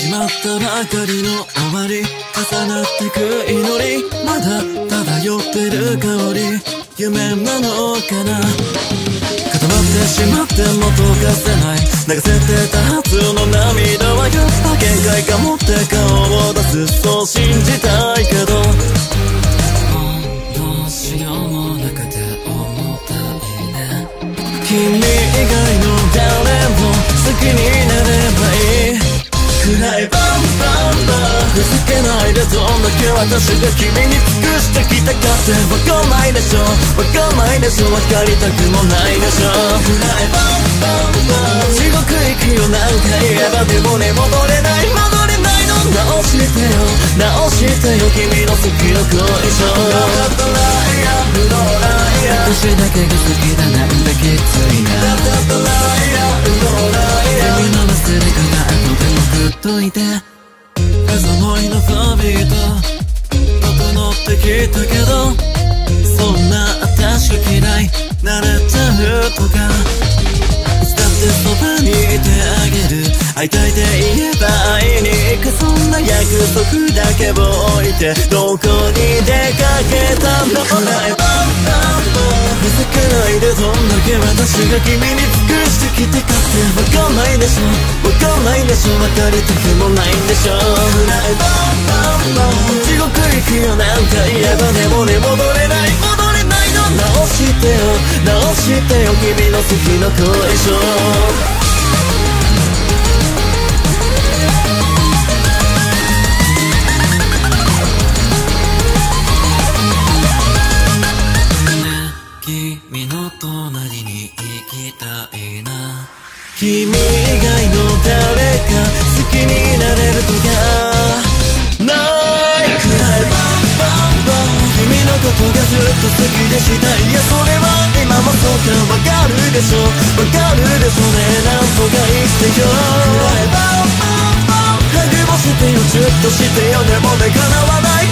始まったばかりの終わり重なってく祈り。まだ漂ってる香り。夢なのかな。固まってしまっても溶かせない。流せてたはずの涙はやっぱ限界かもって顔を出す。そう信じたいけど。どうしようもなくて重たいね君以外ンふざけないでどんだけ私が君に尽くしてきたかってわかんないでしょ。わかんないでしょ。分かりたくもないでしょ。暗いバンバンバン地獄行きを何回言えばでもね戻れない。戻れないの。直してよ。直してよ。君の好きの恋性私だけが好きだなんてきついな。君の忘れ方後でも振っといて整ってきたけどそんな私が嫌い。慣れちゃうとかいつだってそばにいてあげる。会いたいって言えば会いに行く。そんな約束だけを置いてどこに出かけたの暗いバンバンバンふざけないでどんだけ私が君に尽くしてきてかって。わかんないでしょ。わかんないでしょ。分かりたくもないんでしょ。くよなんか言えばでもね戻れない戻れないの直してよ直してよ君の好きな恋性君の隣に行きたいな。君以外の誰でしょわかるでしょね。なんとか生きてよ。くらいバンバンバン励ましてよ。じっとしてよ。でもね叶わない。